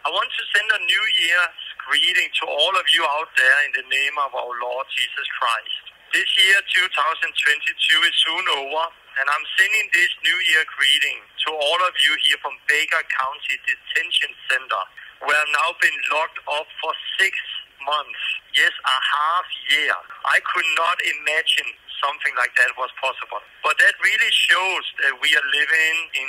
I want to send a New Year's greeting to all of you out there in the name of our Lord Jesus Christ. This year, 2022, is soon over, and I'm sending this New Year greeting to all of you here from Baker County Detention Center, where I've now been locked up for six months. Yes, a half year. I could not imagine something like that was possible. But that really shows that we are living in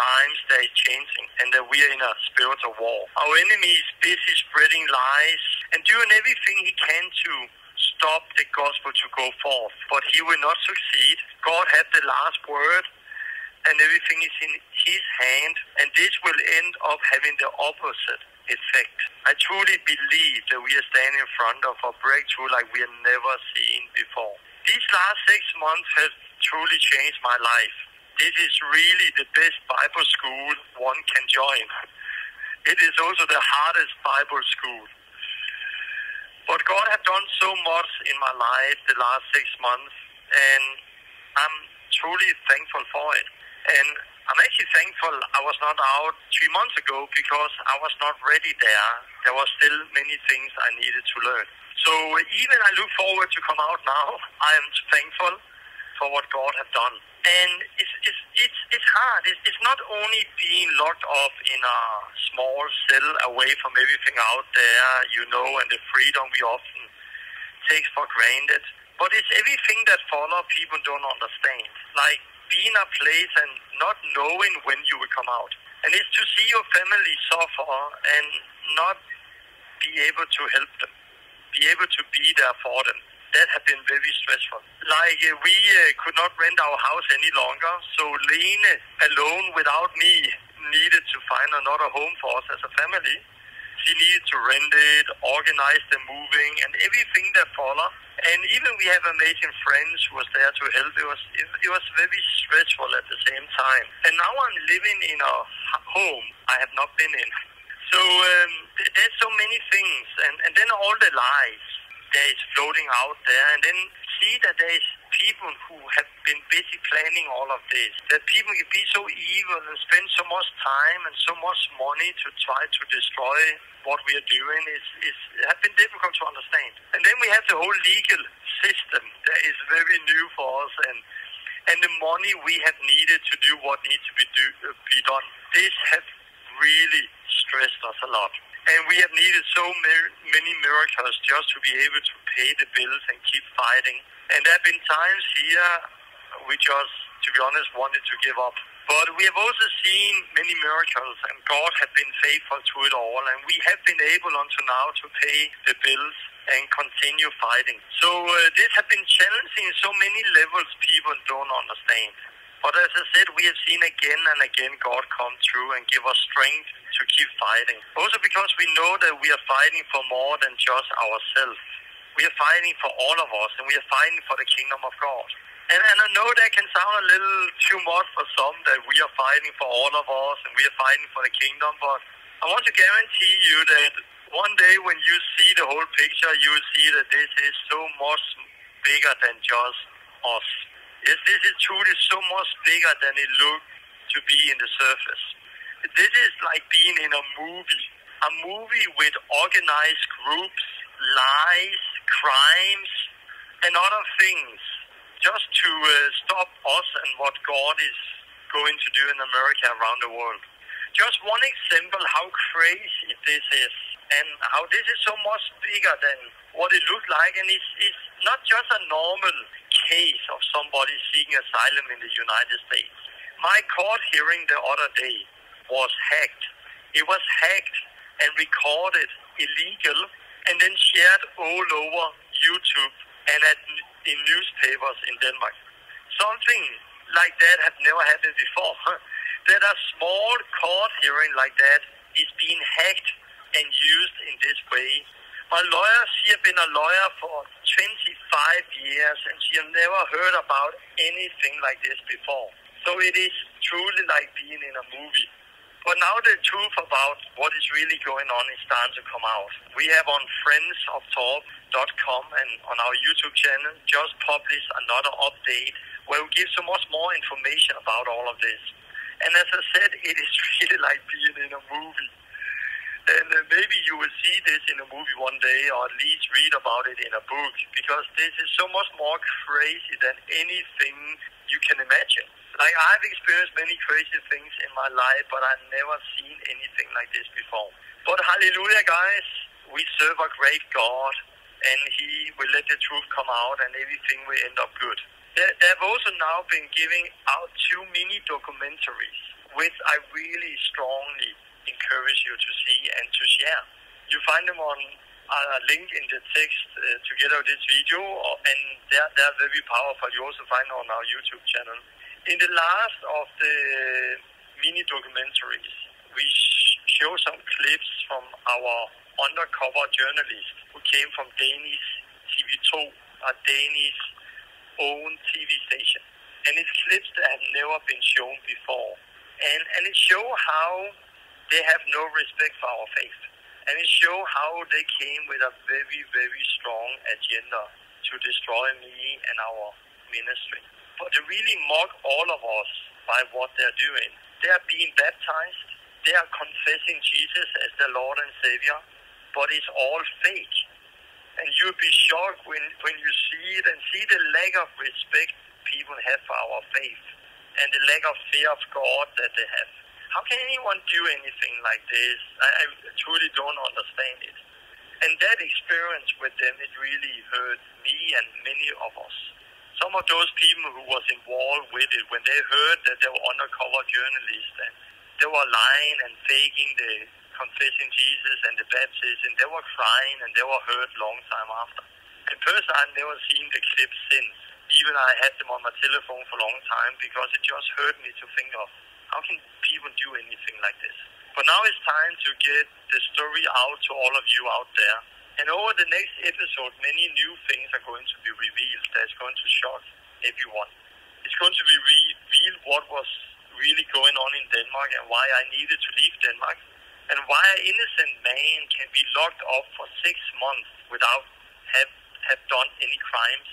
times that is changing and that we are in a spiritual war. Our enemy is busy spreading lies and doing everything he can to stop the gospel to go forth. But he will not succeed. God has the last word and everything is in his hand and this will end up having the opposite effect. I truly believe that we are standing in front of a breakthrough like we have never seen before. These last six months have truly changed my life this is really the best Bible school one can join. It is also the hardest Bible school. But God has done so much in my life the last six months, and I'm truly thankful for it. And I'm actually thankful I was not out three months ago because I was not ready there. There were still many things I needed to learn. So even I look forward to come out now, I am thankful for what God has done. And it's it's it's, it's hard. It's, it's not only being locked up in a small cell away from everything out there, you know, and the freedom we often take for granted, but it's everything that follow people don't understand, like being a place and not knowing when you will come out, and it's to see your family suffer and not be able to help them, be able to be there for them that had been very stressful. Like uh, we uh, could not rent our house any longer, so Lene alone without me needed to find another home for us as a family. She needed to rent it, organize the moving, and everything that followed. And even we have amazing friends who was there to help. It was it, it was very stressful at the same time. And now I'm living in a home I have not been in. So um, there's so many things, and, and then all the lies that is floating out there, and then see that there is people who have been busy planning all of this. That people can be so evil and spend so much time and so much money to try to destroy what we are doing is, is have been difficult to understand. And then we have the whole legal system that is very new for us and and the money we have needed to do what needs to be do, be done. This has really stressed us a lot. And we have needed so many miracles just to be able to pay the bills and keep fighting. And there have been times here we just, to be honest, wanted to give up. But we have also seen many miracles, and God has been faithful to it all. And we have been able until now to pay the bills and continue fighting. So uh, this has been challenging in so many levels people don't understand. But as I said, we have seen again and again God come through and give us strength to keep fighting. Also because we know that we are fighting for more than just ourselves. We are fighting for all of us and we are fighting for the kingdom of God. And, and I know that can sound a little too much for some that we are fighting for all of us and we are fighting for the kingdom, but I want to guarantee you that one day when you see the whole picture, you will see that this is so much bigger than just us. Yes, this is truly so much bigger than it looked to be in the surface. This is like being in a movie, a movie with organized groups, lies, crimes, and other things, just to uh, stop us and what God is going to do in America around the world. Just one example how crazy this is and how this is so much bigger than what it looked like. And it's, it's not just a normal case of somebody seeking asylum in the United States. My court hearing the other day was hacked. It was hacked and recorded illegal and then shared all over YouTube and at, in newspapers in Denmark. Something like that had never happened before. that a small court hearing like that is being hacked and used in this way my lawyer, she has been a lawyer for 25 years and she has never heard about anything like this before. So it is truly like being in a movie. But now the truth about what is really going on is starting to come out. We have on friendsoftorben.com and on our YouTube channel just published another update where we give so much more information about all of this. And as I said, it is really like being in a movie And uh, maybe you will see this in a movie one day, or at least read about it in a book, because this is so much more crazy than anything you can imagine. Like I've experienced many crazy things in my life, but I've never seen anything like this before. But hallelujah, guys, we serve a great God, and He will let the truth come out, and everything will end up good. They've also now been giving out two mini documentaries, which I really strongly encourage you to see and to share. You find them on a link in the text uh, together with this video, and they're, they're very powerful. You also find on our YouTube channel. In the last of the mini documentaries, we sh- show some clips from our undercover journalist who came from Danish TV2, a Danish owned TV station. And it's clips that have never been shown before. And, and it shows how they have no respect for our faith. And it shows how they came with a very, very strong agenda to destroy me and our ministry. But they really mock all of us by what they're doing. They are being baptized. They are confessing Jesus as their Lord and Savior. But it's all fake. And you'll be shocked when, when you see it and see the lack of respect people have for our faith and the lack of fear of God that they have. How can anyone do anything like this? I, I truly don't understand it. And that experience with them, it really hurt me and many of us. Some of those people who was involved with it, when they heard that they were undercover journalists and they were lying and faking the confessing Jesus and the baptism, they were crying and they were hurt long time after. And personally, I've never seen the clips since. Even I had them on my telephone for a long time because it just hurt me to think of how can people do anything like this? But now it's time to get the story out to all of you out there. And over the next episode, many new things are going to be revealed that's going to shock everyone. It's going to be revealed what was really going on in Denmark and why I needed to leave Denmark and why an innocent man can be locked up for six months without have, have done any crimes.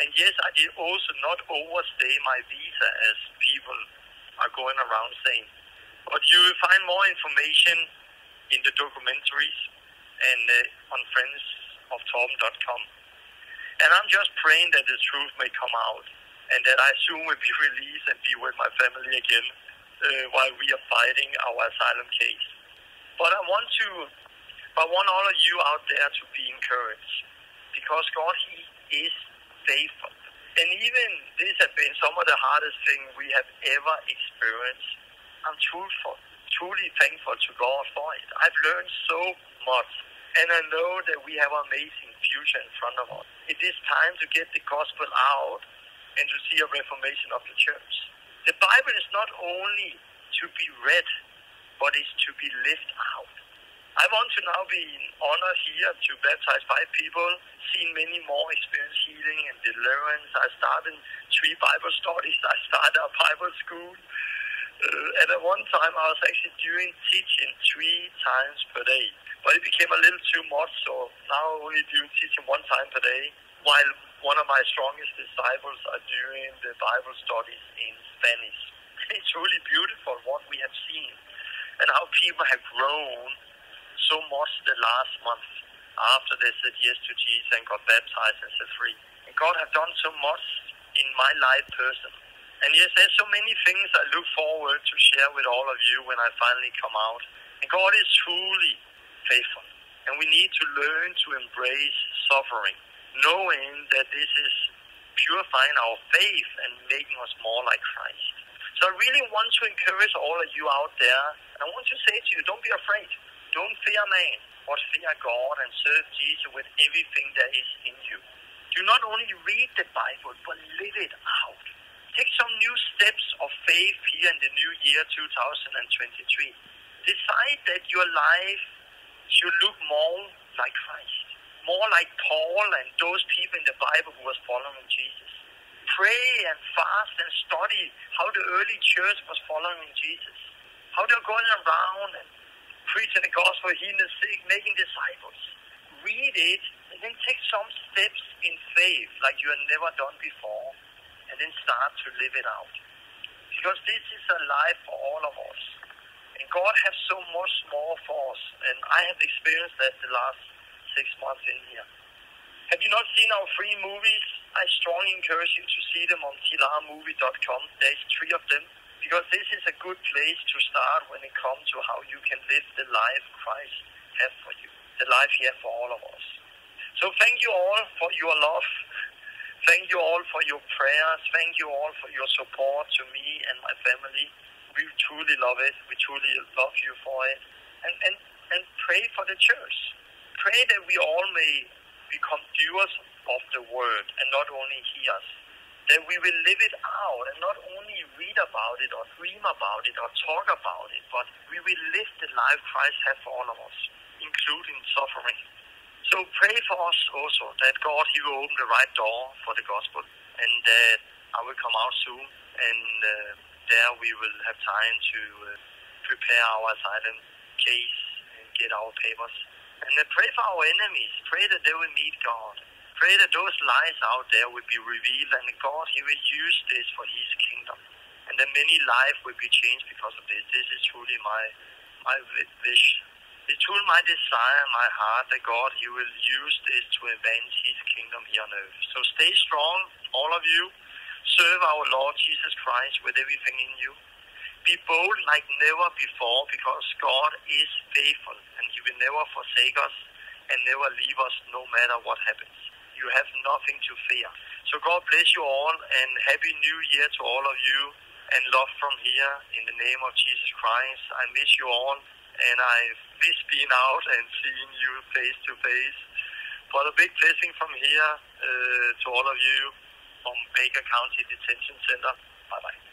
And yes, I did also not overstay my visa as people are going around saying. But you will find more information in the documentaries and uh, on friendsoftorben.com. And I'm just praying that the truth may come out and that I soon will be released and be with my family again uh, while we are fighting our asylum case. But I want to, I want all of you out there to be encouraged because God, He is faithful. Even this has been some of the hardest things we have ever experienced. I'm truthful, truly thankful to God for it. I've learned so much. And I know that we have an amazing future in front of us. It is time to get the gospel out and to see a reformation of the church. The Bible is not only to be read, but is to be lived out. I want to now be honored here to baptize five people, seen many more experience healing and deliverance. I started three Bible studies. I started a Bible school. Uh, and at one time, I was actually doing teaching three times per day. But it became a little too much, so now I only do teaching one time per day, while one of my strongest disciples are doing the Bible studies in Spanish. It's really beautiful what we have seen and how people have grown so much the last month after they said yes to Jesus and got baptized and set free. And God has done so much in my life personally. And yes, there's so many things I look forward to share with all of you when I finally come out. And God is truly faithful. And we need to learn to embrace suffering, knowing that this is purifying our faith and making us more like Christ. So I really want to encourage all of you out there. And I want to say to you, don't be afraid. Don't fear man, but fear God and serve Jesus with everything that is in you. Do not only read the Bible, but live it out. Take some new steps of faith here in the new year 2023. Decide that your life should look more like Christ, more like Paul and those people in the Bible who was following Jesus. Pray and fast and study how the early church was following Jesus, how they're going around and preaching the gospel, healing the sick, making disciples. Read it, and then take some steps in faith like you have never done before, and then start to live it out. Because this is a life for all of us. And God has so much more for us. And I have experienced that the last six months in here. Have you not seen our free movies? I strongly encourage you to see them on tilarmovie.com. There's three of them because this is a good place to start when it comes to how you can live the life Christ has for you, the life He has for all of us. So thank you all for your love. Thank you all for your prayers. Thank you all for your support to me and my family. We truly love it. We truly love you for it. And, and, and pray for the church. Pray that we all may become doers of the word and not only hearers. That we will live it out and not only read about it or dream about it or talk about it, but we will live the life Christ has for all of us, including suffering. So pray for us also that God He will open the right door for the gospel and that I will come out soon and uh, there we will have time to uh, prepare our asylum case and get our papers and then pray for our enemies. Pray that they will meet God. Pray that those lies out there will be revealed and God, He will use this for His kingdom. And that many lives will be changed because of this. This is truly my, my wish. It's truly my desire, my heart, that God, He will use this to advance His kingdom here on earth. So stay strong, all of you. Serve our Lord Jesus Christ with everything in you. Be bold like never before because God is faithful and He will never forsake us and never leave us no matter what happens. You have nothing to fear. So God bless you all and Happy New Year to all of you and love from here in the name of Jesus Christ. I miss you all and I miss being out and seeing you face to face. But a big blessing from here uh, to all of you from Baker County Detention Center. Bye bye.